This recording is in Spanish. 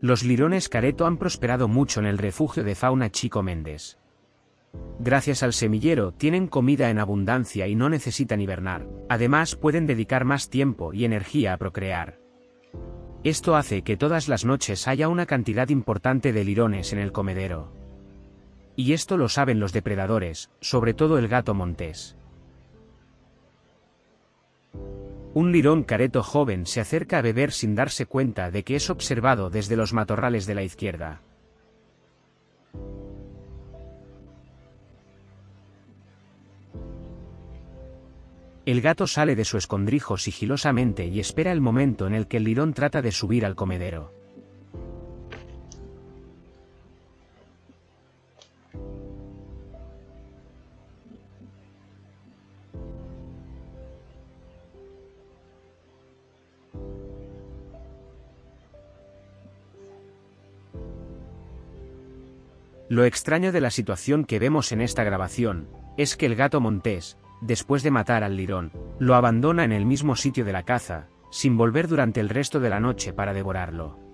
Los lirones careto han prosperado mucho en el refugio de fauna Chico Méndez. Gracias al semillero tienen comida en abundancia y no necesitan hibernar, además pueden dedicar más tiempo y energía a procrear. Esto hace que todas las noches haya una cantidad importante de lirones en el comedero. Y esto lo saben los depredadores, sobre todo el gato montés. Un lirón careto joven se acerca a beber sin darse cuenta de que es observado desde los matorrales de la izquierda. El gato sale de su escondrijo sigilosamente y espera el momento en el que el lirón trata de subir al comedero. Lo extraño de la situación que vemos en esta grabación, es que el gato montés, después de matar al lirón, lo abandona en el mismo sitio de la caza, sin volver durante el resto de la noche para devorarlo.